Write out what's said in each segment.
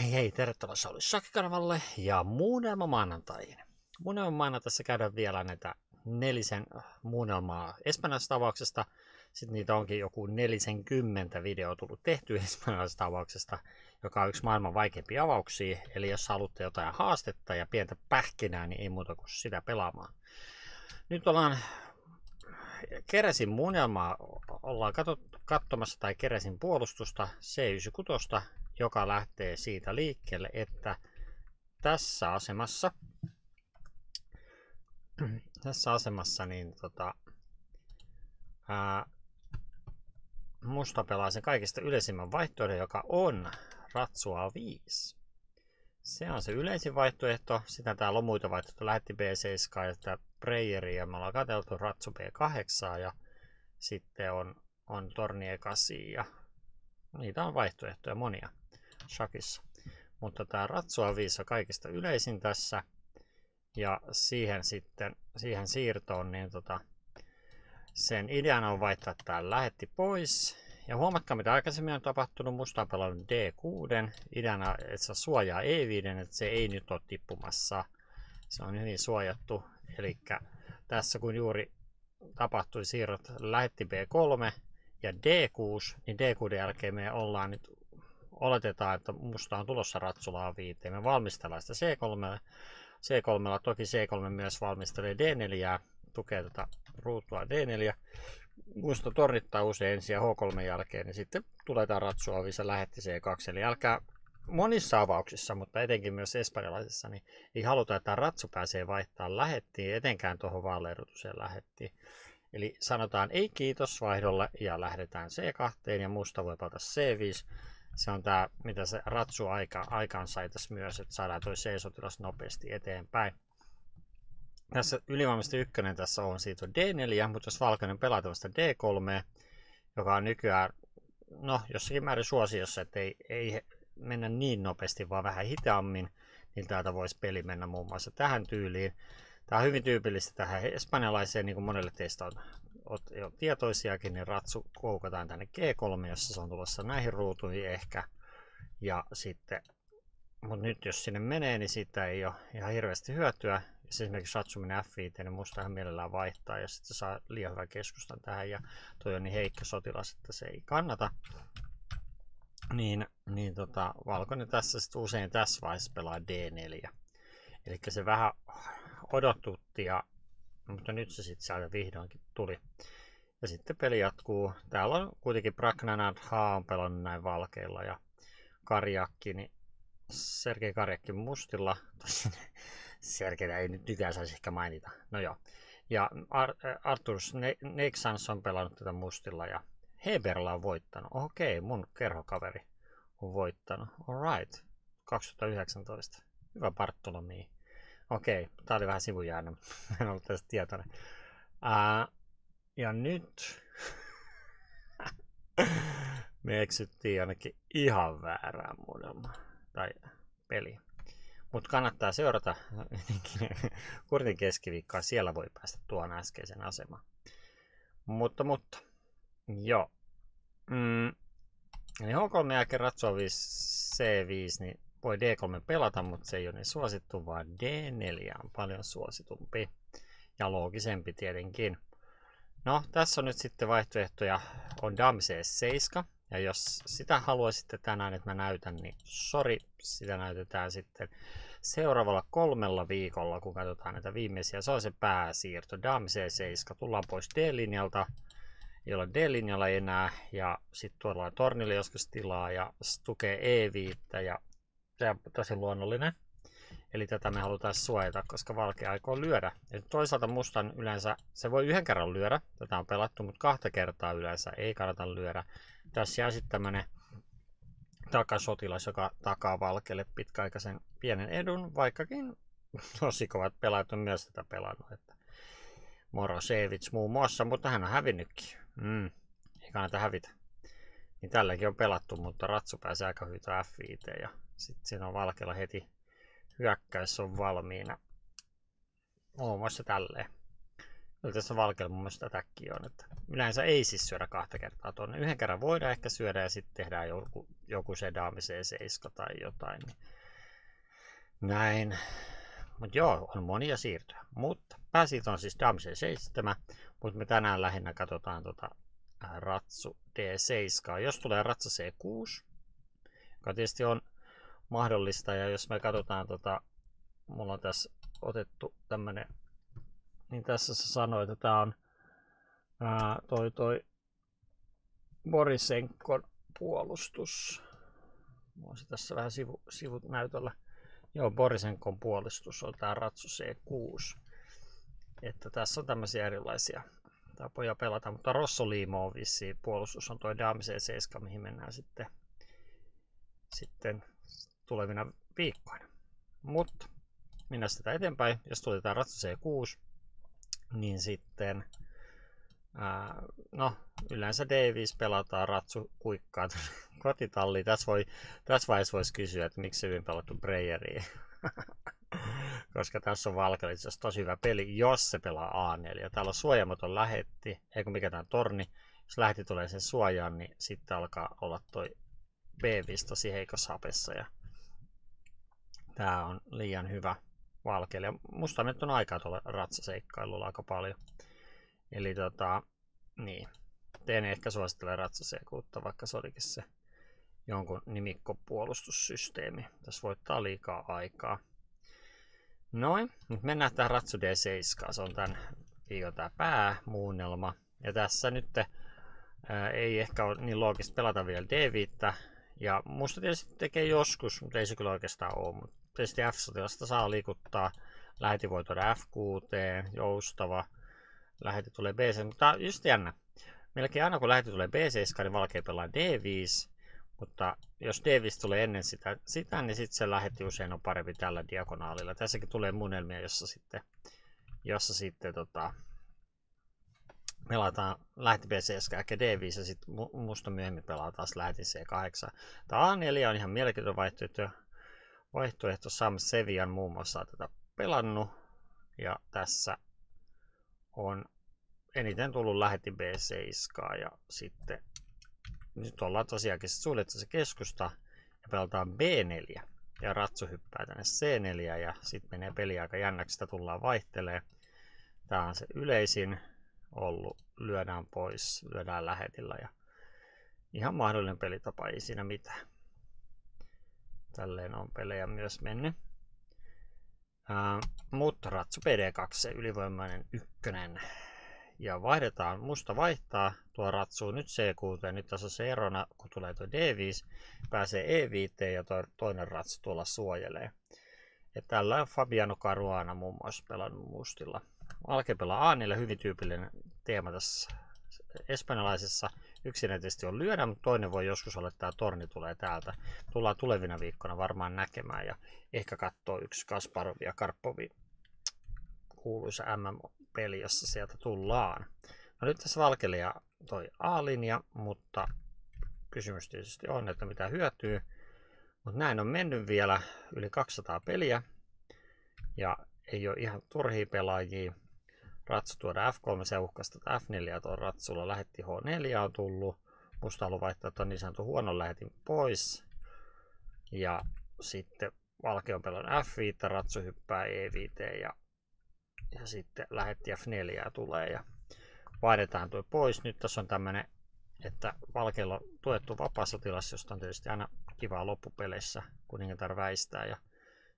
Hei hei, tervetuloa Sauli Shakki-kanavalle ja muunnelma maanantaihin. Muunnelma maanantaissa käydään vielä näitä nelisen muunnelmaa espanjalaisesta avauksesta. Sitten niitä onkin joku 40 video tullut tehty espanjalaisesta avauksesta, joka on yksi maailman vaikeimpia avauksia. Eli jos haluatte jotain haastetta ja pientä pähkinää, niin ei muuta kuin sitä pelaamaan. Nyt ollaan Keresin muunnelmaa ollaan katsomassa tai Keresin puolustusta C96 joka lähtee siitä liikkeelle, että tässä asemassa, tässä asemassa niin tota, ää, musta pelaa sen kaikista yleisimmän vaihtoehdon, joka on Ratsua 5. Se on se yleisin vaihtoehto. Sitä täällä on muita vaihtoehtoja. Lähetti B7 ja sitä Preyeria. Me ollaan katseltu Ratsu B8 ja sitten on, on Tornie 8 ja niitä on vaihtoehtoja monia shakissa. Mutta tämä Ratsua 5 on kaikista yleisin tässä. Ja siihen sitten, siihen siirtoon, niin tota, sen ideana on vaihtaa tämä lähetti pois. Ja huomatkaa mitä aikaisemmin on tapahtunut. Musta on pelannut D6. Ideana, että se suojaa E5, että se ei nyt ole tippumassa. Se on hyvin suojattu. Eli tässä kun juuri tapahtui siirrot lähetti B3 ja D6, niin D6 jälkeen me ollaan nyt oletetaan, että musta on tulossa Ratsulaa viiteen. Me valmistellaan sitä C3. C3, toki C3 myös valmistelee D4, tukee tätä ruutua D4. Musta tornittaa usein ensin ja H3 jälkeen, niin sitten tulee tämä Ratsua viisa lähetti C2. Eli älkää monissa avauksissa, mutta etenkin myös espanjalaisissa, niin ei haluta, että Ratsu pääsee vaihtaa lähettiin, etenkään tuohon vaaleerutuseen lähettiin. Eli sanotaan ei kiitos vaihdolle ja lähdetään C2 ja musta voi palata C5 se on tämä, mitä se ratsu aika, aikaan sai tässä myös, että saadaan toi C-sotilas nopeasti eteenpäin. Tässä ylivoimaisesti ykkönen tässä on siitä on D4, mutta jos valkoinen pelaa tällaista D3, joka on nykyään no, jossakin määrin suosiossa, että ei, ei mennä niin nopeasti, vaan vähän hitaammin, niin täältä voisi peli mennä muun muassa tähän tyyliin. Tämä on hyvin tyypillistä tähän espanjalaiseen, niin kuin monelle teistä on oot jo tietoisiakin, niin ratsu koukataan tänne G3, jossa se on tulossa näihin ruutuihin ehkä. Ja sitten, mutta nyt jos sinne menee, niin siitä ei ole ihan hirveästi hyötyä. Jos esimerkiksi ratsu menee F5, niin musta ihan mielellään vaihtaa ja sitten saa liian hyvän keskustan tähän ja toi on niin heikko sotilas, että se ei kannata. Niin, niin tota, valkoinen tässä sitten usein tässä vaiheessa pelaa D4. Eli se vähän odotutti ja mutta nyt se sitten sieltä vihdoinkin tuli. Ja sitten peli jatkuu. Täällä on kuitenkin Bragnanad Haa on pelannut näin valkeilla ja Karjakki, niin Sergei Karjakki mustilla. Tosin Sergeitä ei nyt nykyään saisi ehkä mainita. No joo. Ja Ar- Arthur Nexans on pelannut tätä mustilla ja Heberla on voittanut. Okei, mun kerhokaveri on voittanut. Alright. 2019. Hyvä Bartolomi. Okei, tää oli vähän sivujäännö. en ollut tästä tietoinen. Uh, ja nyt me eksyttiin ainakin ihan väärään muudelmaan. Tai peli. Mutta kannattaa seurata Kurtin keskiviikkoa, siellä voi päästä tuon äskeisen asemaan. Mutta, mutta, joo. Mm, eli H3 jälkeen Ratso 5 C5, niin voi D3 pelata, mutta se ei ole niin suosittu, vaan D4 on paljon suositumpi ja loogisempi tietenkin. No, tässä on nyt sitten vaihtoehtoja. On Dam C7, ja jos sitä haluaisitte tänään, että mä näytän, niin sorry, sitä näytetään sitten seuraavalla kolmella viikolla, kun katsotaan näitä viimeisiä. Se on se pääsiirto. Dam C7, tullaan pois D-linjalta, ei ole D-linjalla enää, ja sitten tuolla tornille joskus tilaa, ja tukee E5, ja on tosi luonnollinen. Eli tätä me halutaan suojata, koska valkea aikoo lyödä. Ja toisaalta mustan yleensä, se voi yhden kerran lyödä, tätä on pelattu, mutta kahta kertaa yleensä ei kannata lyödä. Tässä jää sitten tämmönen takasotilas, joka takaa valkealle pitkäaikaisen pienen edun, vaikkakin tosi kovat pelaajat on myös tätä pelannut. Että Morosevich muun muassa, mutta hän on hävinnytkin. Mm, ei kannata hävitä. Niin tälläkin on pelattu, mutta Ratsu pääsee aika hyvin F5 ja sitten siinä on valkealla heti hyökkäys on valmiina. Muun muassa tälleen. Kyllä tässä valkealla mun mielestä tätäkin on. Että yleensä ei siis syödä kahta kertaa tuonne. Yhden kerran voidaan ehkä syödä ja sitten tehdään joku, joku se daami C7 tai jotain. Niin näin. Mutta joo, on monia siirtoja. Mutta pääsit on siis daami C7, mutta me tänään lähinnä katsotaan tota ratsu D7. Jos tulee ratsu C6, joka tietysti on mahdollista, ja jos me katsotaan, tota, mulla on tässä otettu tämmönen niin tässä se sanoi, että tämä on ää, toi, toi Borisenkon puolustus. Mulla on tässä vähän sivu, sivut näytöllä. Joo, Borisenkon puolustus on tämä Ratsu C6. Että tässä on tämmöisiä erilaisia tapoja pelata, mutta Rossoliimo on vissi puolustus on toi Dame C7, mihin mennään sitten, sitten tulevina viikkoina. Mutta mennään sitä eteenpäin. Jos tuli tämä Ratsu C6, niin sitten ää, no, yleensä Davis pelataan ratsu kuikkaa kotitalliin. Tässä, voi, tässä vaiheessa voisi kysyä, että miksi hyvin pelattu Breyeriin. Koska tässä on Valkalitsassa tosi hyvä peli, jos se pelaa A4. Ja täällä on suojamaton lähetti, eikö mikä tämä torni. Jos lähetti tulee sen suojaan, niin sitten alkaa olla toi B5 tosi heikossa hapessa. Ja tää on liian hyvä valkeille. Musta nyt on aikaa tuolla ratsaseikkailulla aika paljon. Eli tota, niin. Teen ehkä suosittelen ratsaseikuutta, vaikka se olikin se jonkun nimikkopuolustussysteemi. Tässä voittaa liikaa aikaa. Noin, nyt mennään tähän Ratsu D7. Se on tämän viikon tämä päämuunnelma. Ja tässä nyt ää, ei ehkä ole niin loogista pelata vielä D5. Ja musta tietysti tekee joskus, mutta ei se kyllä oikeastaan ole. Mutta F-sotilasta saa liikuttaa. Läheti voi tuoda F6, joustava. Läheti tulee B7, mutta just jännä. Melkein aina kun läheti tulee B7, niin valkea pelaa D5. Mutta jos D5 tulee ennen sitä, sitä niin sitten se lähetti usein on parempi tällä diagonaalilla. Tässäkin tulee munelmia, jossa sitten, jossa sitten tota, pelataan lähetti B7 ehkä D5 ja sitten musta myöhemmin pelaa taas lähetin C8. Tämä A4 on ihan mielenkiintoinen vaihtoehto vaihtoehto Sam Sevian muun muassa tätä pelannut. Ja tässä on eniten tullut lähetti B7 ja sitten nyt ollaan tosiaankin suljettu se keskusta ja pelataan B4 ja ratsu hyppää tänne C4 ja sitten menee peli aika jännäksi, sitä tullaan vaihtelee. Tämä on se yleisin ollut, lyödään pois, lyödään lähetillä ja ihan mahdollinen pelitapa, ei siinä mitään. Tälleen on pelejä myös mennyt. Ää, mutta Ratsu PD2, ylivoimainen ykkönen. Ja vaihdetaan, musta vaihtaa tuo Ratsu nyt C6, nyt tässä on se erona, kun tulee tuo D5, pääsee E5 ja to, toinen Ratsu tuolla suojelee. Ja tällä on Fabiano Caruana muun muassa pelannut mustilla. Alke pelaa A4, hyvin tyypillinen teema tässä espanjalaisessa yksinäisesti on lyödä, mutta toinen voi joskus olla, että tämä torni tulee täältä. Tullaan tulevina viikkoina varmaan näkemään ja ehkä katsoa yksi Kasparov ja Karpovi kuuluisa MM-peli, jossa sieltä tullaan. No nyt tässä Valkelia toi A-linja, mutta kysymys tietysti on, että mitä hyötyy. Mutta näin on mennyt vielä yli 200 peliä ja ei ole ihan turhia pelaajia. Ratsu tuoda F3 seuhkasta F4 tuon ratsulla lähetti H4 on tullut. Musta haluaa vaihtaa tuon niin sanotun huonon lähetin pois. Ja sitten valke on pelannut F5, ratsu hyppää E5 ja, ja sitten lähetti F4 tulee ja vaihdetaan tuo pois. Nyt tässä on tämmönen, että valkeilla on tuettu vapaasotilas, josta on tietysti aina kivaa loppupeleissä kuningatar väistää ja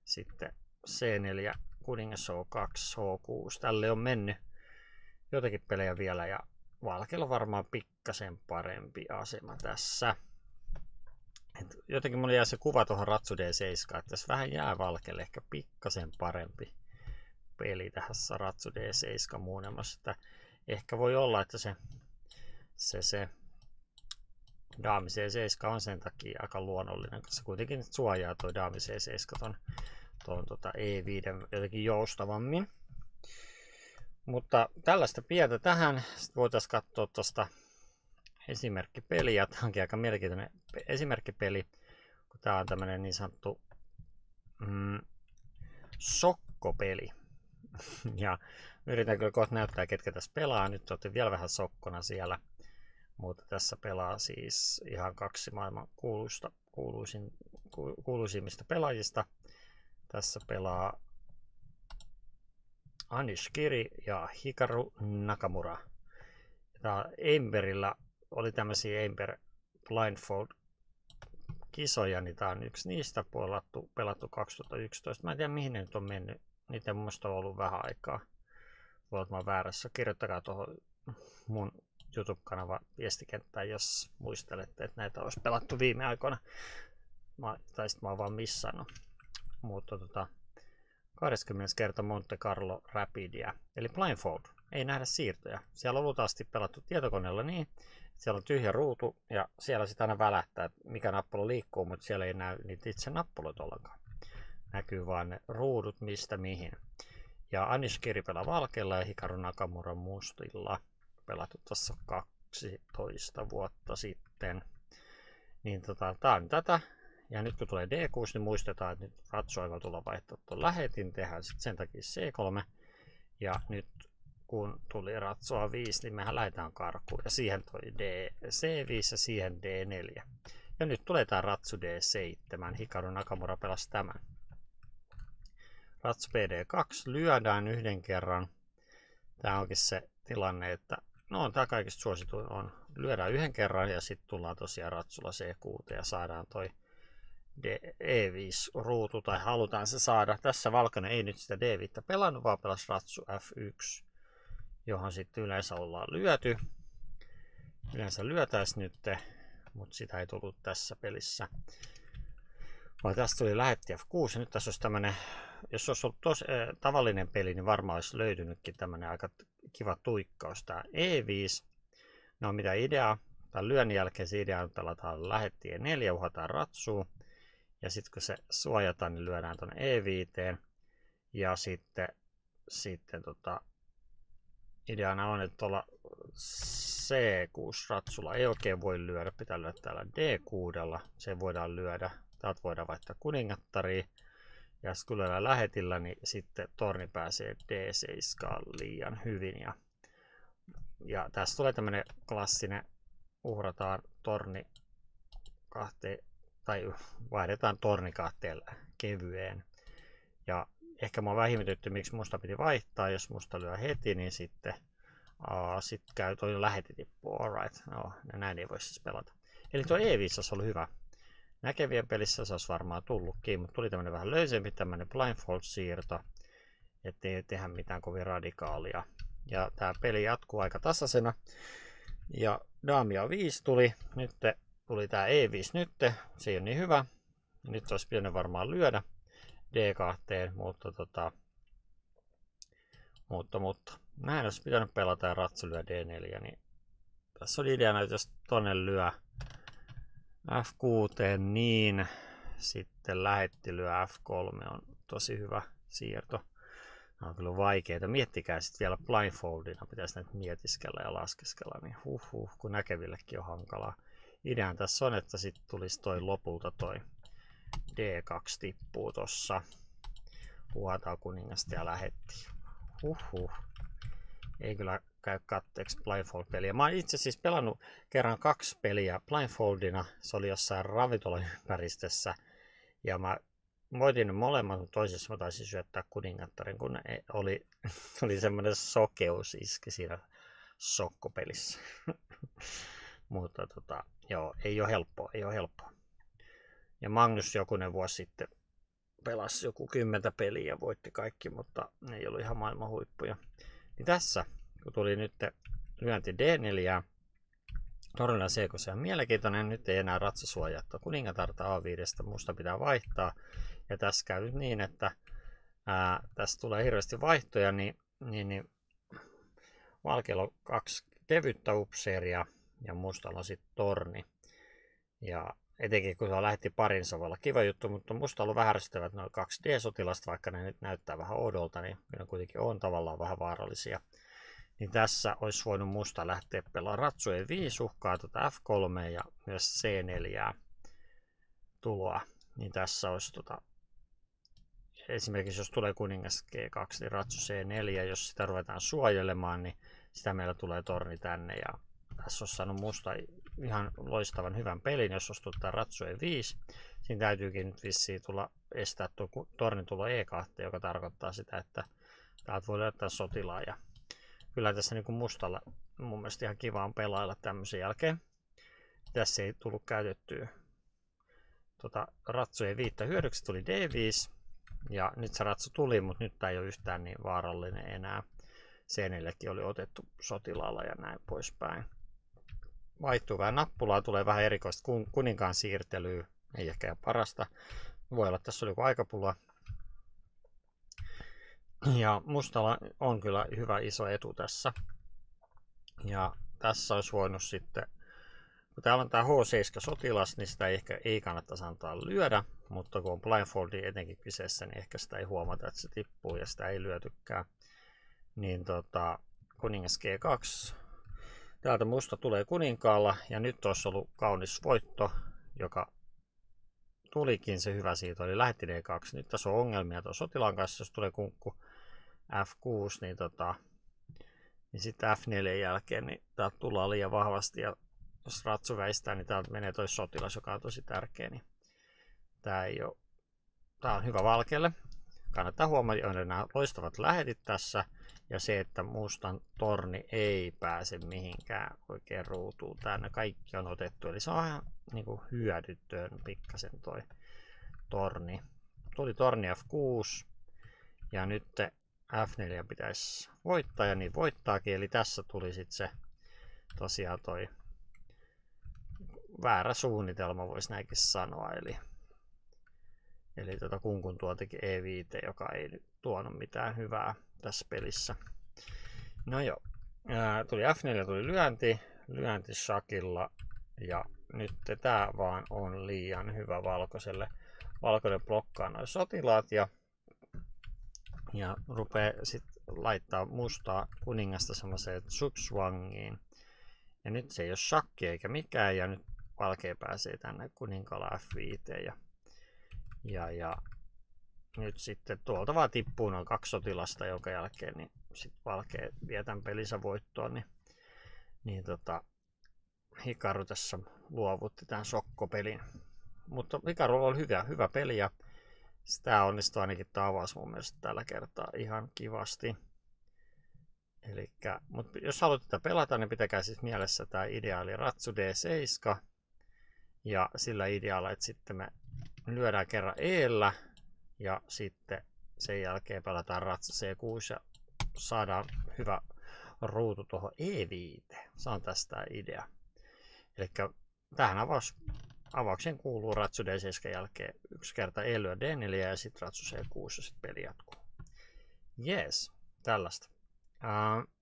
sitten C4 kuningas H2, H6. Tälle on mennyt jotakin pelejä vielä ja Valkella varmaan pikkasen parempi asema tässä. Et jotenkin mulla jää se kuva tuohon Ratsu D7, että tässä vähän jää Valkelle ehkä pikkasen parempi peli tässä Ratsu D7 muunnelmassa. Että ehkä voi olla, että se, se, se Daami C7 on sen takia aika luonnollinen, koska kuitenkin suojaa tuo Daami C7 ton tuon tota E5 jotenkin joustavammin. Mutta tällaista pientä tähän. Sitten voitaisiin katsoa tuosta esimerkkipeliä. Tämä onkin aika mielenkiintoinen esimerkkipeli, kun tämä on tämmöinen niin sanottu mm, sokkopeli. ja yritän kyllä kohta näyttää, ketkä tässä pelaa. Nyt olette vielä vähän sokkona siellä. Mutta tässä pelaa siis ihan kaksi maailman kuuluista, kuuluisin, kuuluisimmista pelaajista. Tässä pelaa Anish Kiri ja Hikaru Nakamura. Tämä Emberillä oli tämmöisiä Ember Blindfold kisoja, niin tämä on yksi niistä pelattu, pelattu 2011. Mä en tiedä mihin ne nyt on mennyt. Niitä mun on ollut vähän aikaa. Voi olla, väärässä. Kirjoittakaa tuohon mun YouTube-kanava viestikenttään, jos muistelette, että näitä olisi pelattu viime aikoina. Mä, tai sitten mä oon vaan missannut. Mutta tota, 20 kerta Monte Carlo Rapidia, eli blindfold. Ei nähdä siirtoja. Siellä on luultavasti pelattu tietokoneella niin, siellä on tyhjä ruutu ja siellä sitten aina välähtää, että mikä nappula liikkuu, mutta siellä ei näy niitä itse nappuloita ollenkaan. Näkyy vain ne ruudut mistä mihin. Ja Anish Kiri pelaa valkealla ja Hikaru Nakamura mustilla. Pelattu tuossa 12 vuotta sitten. Niin tota, tää on tätä. Ja nyt kun tulee D6, niin muistetaan, että nyt ratsu tulla vaihtaa tuon lähetin, tehdään sitten sen takia C3. Ja nyt kun tuli ratsoa 5, niin mehän lähdetään karkuun. Ja siihen toi D, C5 ja siihen D4. Ja nyt tulee tämä ratsu D7. Hikaru Nakamura pelasi tämän. Ratsu PD2 lyödään yhden kerran. Tämä onkin se tilanne, että no tämä kaikista suosituin on. Lyödään yhden kerran ja sitten tullaan tosiaan ratsulla C6 ja saadaan toi E5-ruutu tai halutaan se saada. Tässä valkoinen ei nyt sitä D5 pelannut, vaan pelasi ratsu F1 johon sitten yleensä ollaan lyöty. Yleensä lyötäis nyt, mutta sitä ei tullut tässä pelissä. Vaan tästä tuli lähetti F6 ja nyt tässä olisi tämmönen, jos olisi ollut tos, äh, tavallinen peli, niin varmaan olisi löytynytkin tämmönen aika kiva tuikkaus. Tää E5, no mitä idea, tämän lyönnin jälkeen se idea on, että lähetti E4, uhataan ratsuun. Ja sitten kun se suojataan, niin lyödään tuonne E5. Ja sitten, sitten tota, ideana on, että tuolla C6-ratsulla ei oikein voi lyödä, pitää lyödä täällä D6, se voidaan lyödä, täältä voidaan vaihtaa kuningattariin, ja kun lyödään lähetillä, niin sitten torni pääsee D7 liian hyvin, ja, ja tässä tulee tämmönen klassinen, uhrataan torni kahteen, tai vaihdetaan torni kahteen kevyeen, ja ehkä mua vähimmätytty, miksi musta piti vaihtaa. Jos musta lyö heti, niin sitten aa, sit käy toi läheti tippuu. Alright, no, näin ei voi siis pelata. Eli tuo E5 olisi ollut hyvä. Näkevien pelissä se olisi varmaan tullutkin, mutta tuli tämmönen vähän löysempi tämmönen blindfold-siirto, ettei tehdä mitään kovin radikaalia. Ja tämä peli jatkuu aika tasaisena. Ja Daamia 5 tuli, nyt tuli tämä E5 nyt, se ei ole niin hyvä. Nyt olisi pitänyt varmaan lyödä. D2, mutta tota, mutta, mutta mä en olisi pitänyt pelata ja ratsu lyö D4, niin tässä oli ideana, että jos tonne lyö F6, niin sitten lähetti lyö F3 on tosi hyvä siirto. Nämä on kyllä vaikeita. Miettikää sitten vielä blindfoldina, pitäisi näitä mietiskellä ja laskeskella, niin huh, huh kun näkevillekin on hankalaa. Idean tässä on, että sitten tulisi toi lopulta toi D2 tippuu tossa. Huotaa kuningasta ja lähetti. Huhhuh. Ei kyllä käy katteeksi Blindfold-peliä. Mä oon itse siis pelannut kerran kaksi peliä Blindfoldina. Se oli jossain ravintolaympäristössä. Ja mä voitin molemmat, mutta toisessa mä taisin syöttää kuningattarin, kun oli, oli semmoinen sokeus iski siinä sokkopelissä. mutta tota, joo, ei ole helppoa, ei ole helppoa. Ja Magnus jokunen vuosi sitten pelasi joku kymmentä peliä ja voitti kaikki, mutta ne ei ollut ihan maailman huippuja. Niin tässä, kun tuli nyt lyönti D4, Torilla C, on mielenkiintoinen, nyt ei enää ratsasuojattu. Kuningatarta A5, musta pitää vaihtaa. Ja tässä käy nyt niin, että ää, tässä tulee hirveästi vaihtoja, niin, niin, niin Valkealla on kaksi kevyttä upseeria ja mustalla on sitten torni. Ja etenkin kun se lähti parin sovalla. Kiva juttu, mutta musta on vähän ärsyttävät noin 2D-sotilasta, vaikka ne nyt näyttää vähän odolta, niin ne kuitenkin on tavallaan vähän vaarallisia. Niin tässä olisi voinut musta lähteä pelaamaan ratsujen 5 uhkaa tuota F3 ja myös C4 tuloa. Niin tässä olisi tota, esimerkiksi jos tulee kuningas G2, niin ratsu C4, jos sitä ruvetaan suojelemaan, niin sitä meillä tulee torni tänne. Ja tässä on saanut musta ihan loistavan hyvän pelin, jos ostuttaa ratsu E5. Siinä täytyykin vissiin tulla estää tuo tornin tulo E2, joka tarkoittaa sitä, että täältä voi löytää sotilaa. Ja kyllä tässä niin kuin mustalla mun mielestä ihan kiva on pelailla tämmöisen jälkeen. Tässä ei tullut käytettyä tota, ratsujen viittä hyödyksi, tuli D5. Ja nyt se ratsu tuli, mutta nyt tämä ei ole yhtään niin vaarallinen enää. Seinillekin oli otettu sotilaalla ja näin poispäin. Vaihtuu vähän nappulaa, tulee vähän erikoista kun, kuninkaan siirtelyä, ei ehkä ihan parasta. Voi olla, että tässä oli joku aikapula. Ja mustalla on kyllä hyvä iso etu tässä. Ja tässä olisi voinut sitten, kun täällä on tämä H7-sotilas, niin sitä ei ehkä ei kannattaisi antaa lyödä, mutta kun on blindfoldi etenkin kyseessä, niin ehkä sitä ei huomata, että se tippuu ja sitä ei lyötykään. Niin tota, kuningas G2. Täältä musta tulee kuninkaalla ja nyt olisi ollut kaunis voitto, joka tulikin se hyvä siitä, oli lähetti D2. Nyt tässä on ongelmia tuon sotilaan kanssa, jos tulee kunkku F6, niin tota, niin sitten F4 jälkeen niin täältä tullaan liian vahvasti ja jos ratsu väistää, niin täältä menee toi sotilas, joka on tosi tärkeä. Niin tää, ei ole, tää on hyvä valkeelle. Kannattaa huomioida nämä loistavat lähetit tässä ja se, että mustan torni ei pääse mihinkään oikein ruutuun. Tänne kaikki on otettu, eli se on ihan niin kuin hyödytön pikkasen toi torni. Tuli torni F6 ja nyt F4 pitäisi voittaa ja niin voittaakin. Eli tässä tuli sitten se tosiaan toi väärä suunnitelma, voisi näinkin sanoa. Eli, eli tota kunkun tuotekin E5, joka ei nyt tuonut mitään hyvää tässä pelissä. No joo, ää, tuli F4, tuli lyönti, lyönti shakilla ja nyt tämä vaan on liian hyvä valkoiselle. Valkoinen blokkaa noin sotilaat ja ja rupeaa sitten laittaa mustaa kuningasta semmoiseen Zugzwangiin. Ja nyt se ei ole shakki eikä mikään ja nyt valkea pääsee tänne kuninkaalla F5 ja, ja, ja nyt sitten tuolta vaan tippuu noin kaksi sotilasta, jonka jälkeen niin sitten valkea vie tämän pelinsä voittoon, niin, niin tota, Hikaru tässä luovutti tämän sokkopelin. Mutta Hikaru oli hyvä, hyvä peli ja sitä onnistuu ainakin tavas mun mielestä tällä kertaa ihan kivasti. Elikkä, mutta jos haluat tätä pelata, niin pitäkää siis mielessä tämä ideaali Ratsu D7. Ja sillä idealla, että sitten me lyödään kerran Eellä ja sitten sen jälkeen pelataan Ratsu C6 ja saadaan hyvä ruutu tuohon E5. Se on tästä idea. Eli tähän avaus avauksen kuuluu ratsu D7 jälkeen yksi kerta E lyö D4 ja sitten ratsu C6 ja sitten peli jatkuu. Jees, tällaista. Uh,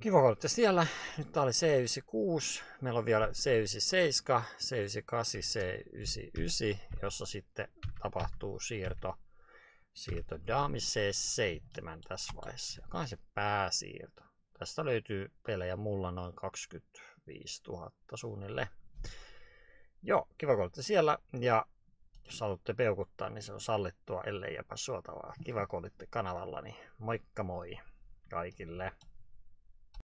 kiva olla siellä. Nyt tää oli C96. Meillä on vielä C97, C98, C99, jossa sitten tapahtuu siirto, siirto Dami C7 tässä vaiheessa, joka on se pääsiirto. Tästä löytyy pelejä mulla noin 25 000 suunnilleen. Joo, kiva kun olette siellä ja jos haluatte peukuttaa, niin se on sallittua, ellei jopa suotavaa. Kiva kun olitte kanavalla, niin moikka moi kaikille!